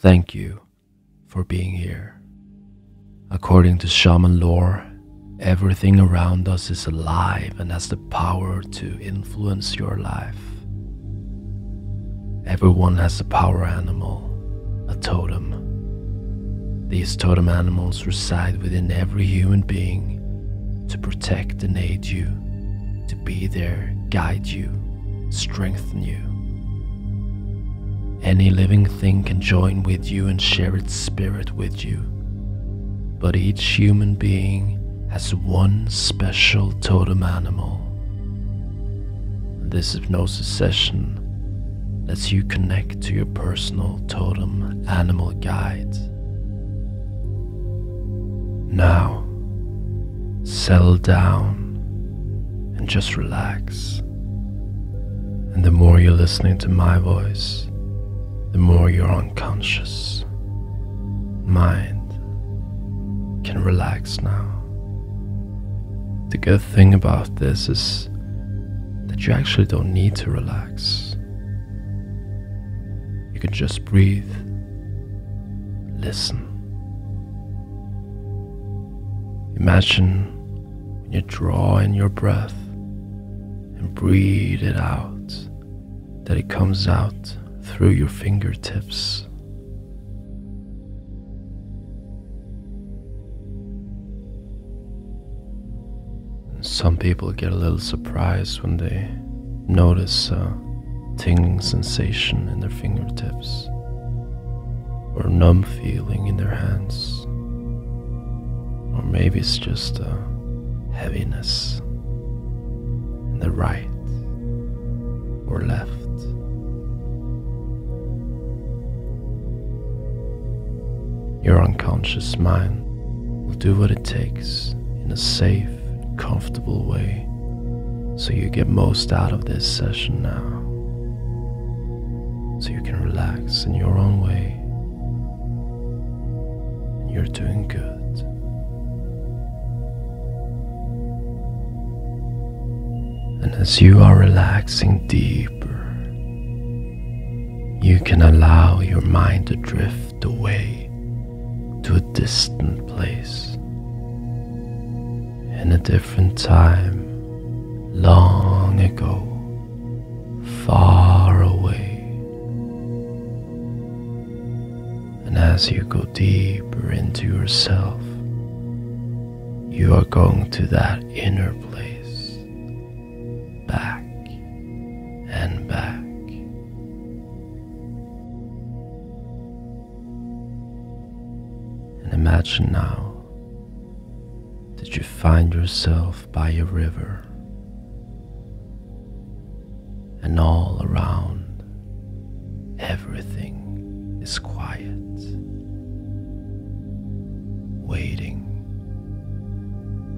Thank you for being here. According to shaman lore, everything around us is alive and has the power to influence your life. Everyone has a power animal, a totem. These totem animals reside within every human being to protect and aid you, to be there, guide you, strengthen you. Any living thing can join with you and share its spirit with you, but each human being has one special totem animal. This hypnosis session lets you connect to your personal totem animal guide. Now, settle down and just relax. And the more you're listening to my voice, the more your unconscious mind can relax now. The good thing about this is that you actually don't need to relax. You can just breathe, listen. Imagine when you draw in your breath and breathe it out, that it comes out through your fingertips. Some people get a little surprised when they notice a tingling sensation in their fingertips or numb feeling in their hands. Or maybe it's just a heaviness in the right or left. Your unconscious mind will do what it takes in a safe, comfortable way so you get most out of this session now. So you can relax in your own way. And you're doing good. And as you are relaxing deeper, you can allow your mind to drift away to a distant place in a different time, long ago, far away. And as you go deeper into yourself, you are going to that inner place, back imagine now that you find yourself by a river, and all around everything is quiet, waiting,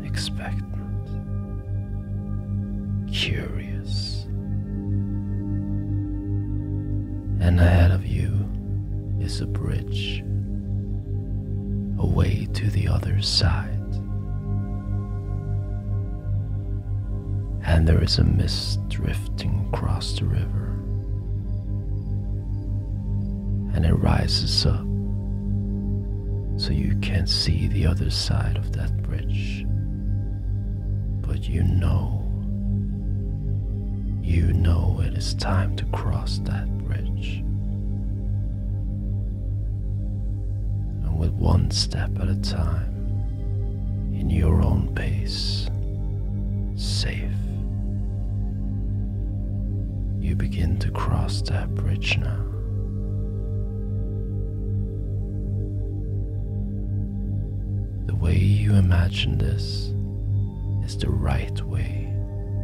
expectant, curious. And ahead of you is a bridge away to the other side. And there is a mist drifting across the river. And it rises up so you can't see the other side of that bridge. But you know, you know it is time to cross that one step at a time, in your own pace, safe, you begin to cross that bridge now. The way you imagine this is the right way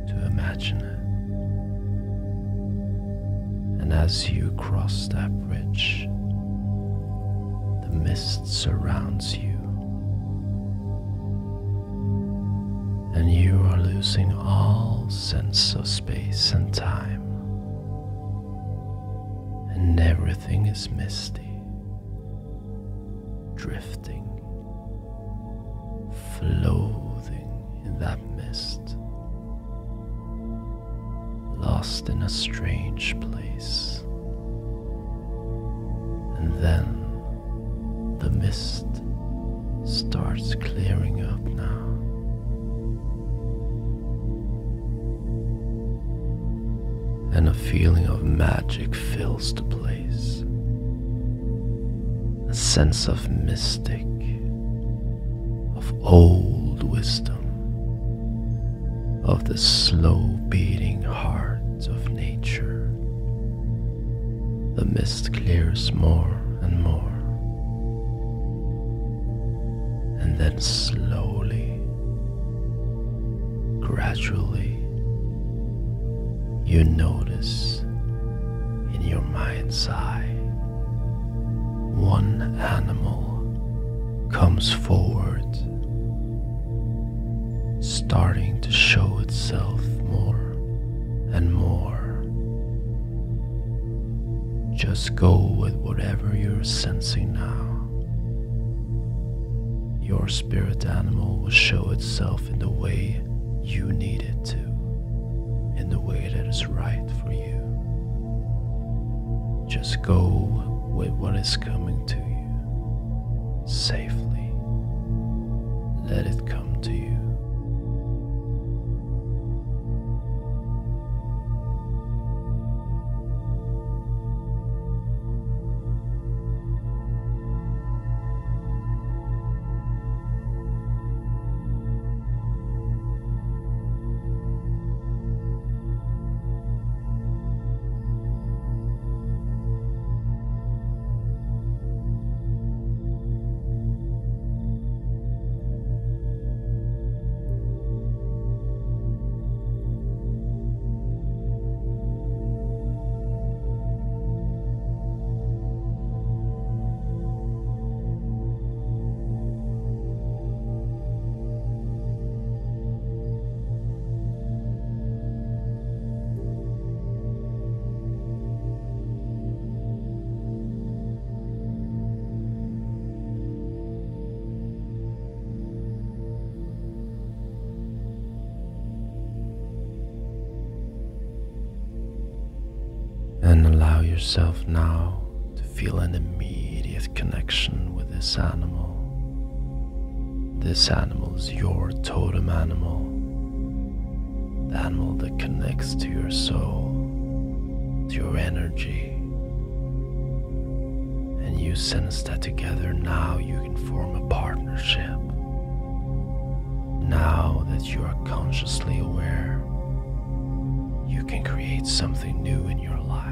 to imagine it. And as you cross that bridge, mist surrounds you. And you are losing all sense of space and time. And everything is misty, drifting, floating in that mist, lost in a strange place. And then the mist starts clearing up now. And a feeling of magic fills the place. A sense of mystic, of old wisdom, of the slow beating heart of nature. The mist clears more and more. And then slowly, gradually, you notice in your mind's eye one animal comes forward, starting to show itself more and more. Just go with whatever you're sensing now. Your spirit animal will show itself in the way you need it to, in the way that is right for you. Just go with what is coming to you safely. Let it come to you. Allow yourself now to feel an immediate connection with this animal. This animal is your totem animal, the animal that connects to your soul, to your energy. And you sense that together now you can form a partnership. Now that you are consciously aware, you can create something new in your life.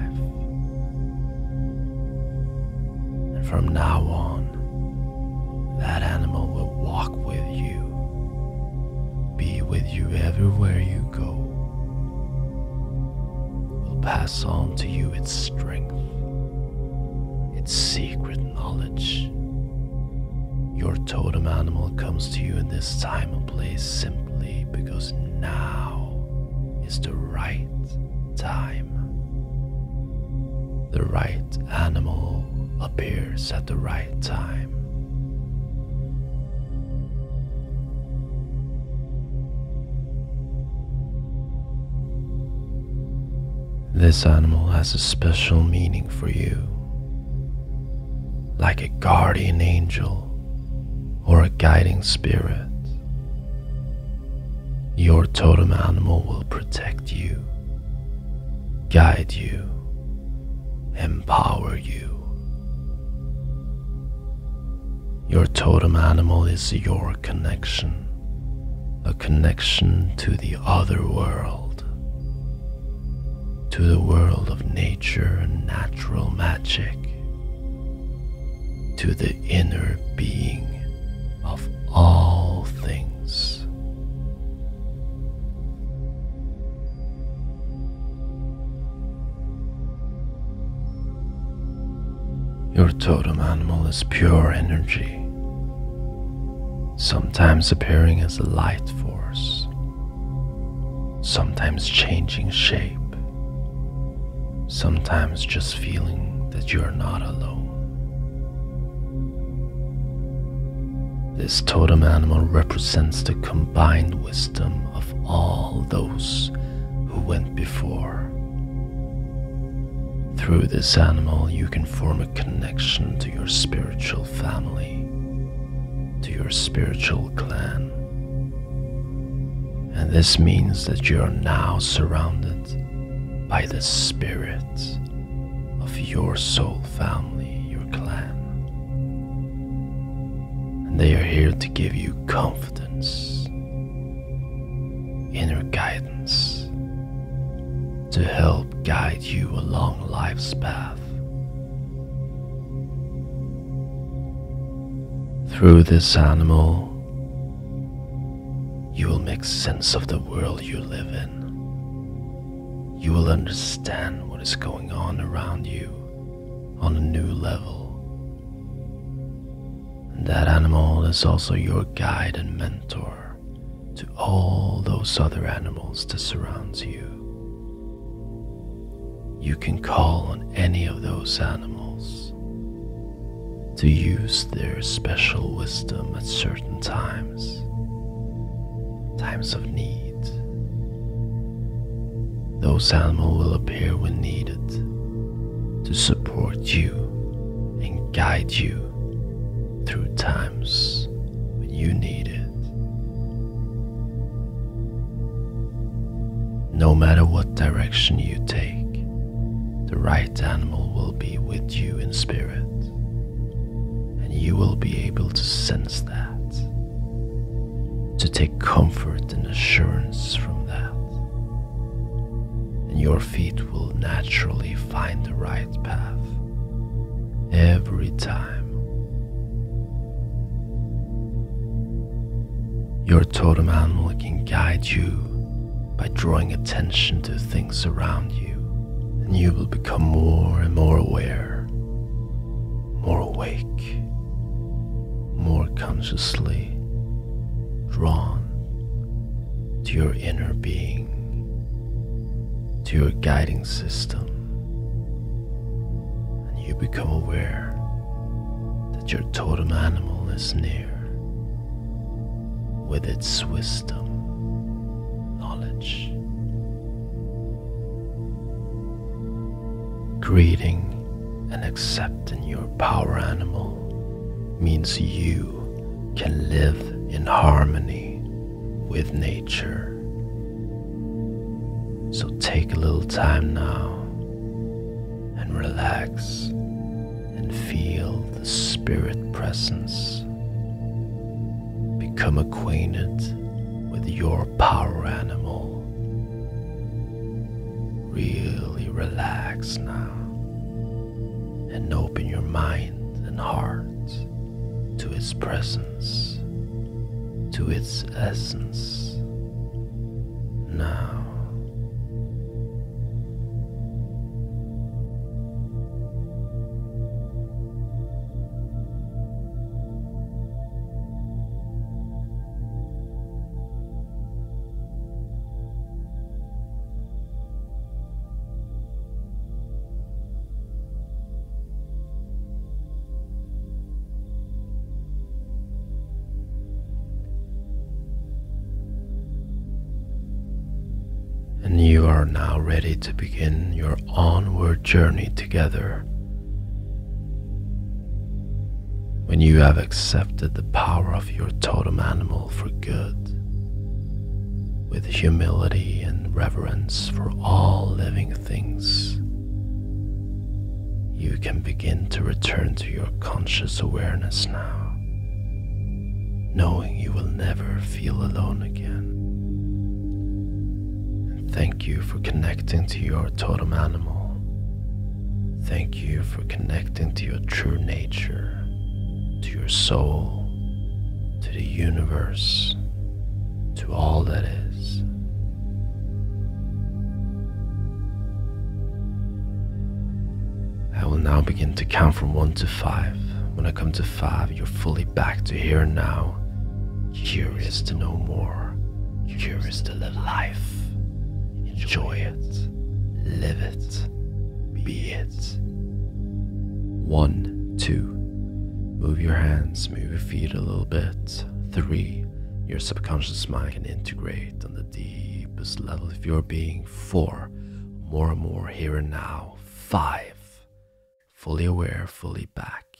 From now on, that animal will walk with you, be with you everywhere you go, will pass on to you its strength, its secret knowledge. Your totem animal comes to you in this time and place simply because now is the right time. The right animal appears at the right time. This animal has a special meaning for you, like a guardian angel or a guiding spirit. Your totem animal will protect you, guide you, empower you. Your totem animal is your connection, a connection to the other world, to the world of nature and natural magic, to the inner being of all Your totem animal is pure energy, sometimes appearing as a light force, sometimes changing shape, sometimes just feeling that you are not alone. This totem animal represents the combined wisdom of all those who went before. Through this animal, you can form a connection to your spiritual family, to your spiritual clan. And this means that you are now surrounded by the spirit of your soul family, your clan. And they are here to give you confidence, inner guidance, to help guide you along life's path. Through this animal, you will make sense of the world you live in. You will understand what is going on around you on a new level. And that animal is also your guide and mentor to all those other animals that surrounds you. You can call on any of those animals to use their special wisdom at certain times, times of need. Those animals will appear when needed to support you and guide you through times when you need it. No matter what direction you take, the right animal will be with you in spirit and you will be able to sense that, to take comfort and assurance from that. And your feet will naturally find the right path every time. Your totem animal can guide you by drawing attention to things around you, and you will become more and more aware, more awake more consciously drawn to your inner being, to your guiding system, and you become aware that your totem animal is near with its wisdom, knowledge. Greeting and accepting your power animal means you can live in harmony with nature. So take a little time now and relax and feel the spirit presence. Become acquainted with your power animal. Really relax now and open your mind and heart to its presence, to its essence. Now, and you are now ready to begin your onward journey together. When you have accepted the power of your totem animal for good, with humility and reverence for all living things, you can begin to return to your conscious awareness now, knowing you will never feel alone again. Thank you for connecting to your totem animal. Thank you for connecting to your true nature, to your soul, to the universe, to all that is. I will now begin to count from one to five. When I come to five, you're fully back to here and now, curious to know more, curious to live life. Enjoy it. Live it. Be it. One, two. Move your hands, move your feet a little bit. Three. Your subconscious mind can integrate on the deepest level of your being. Four. More and more here and now. Five. Fully aware, fully back.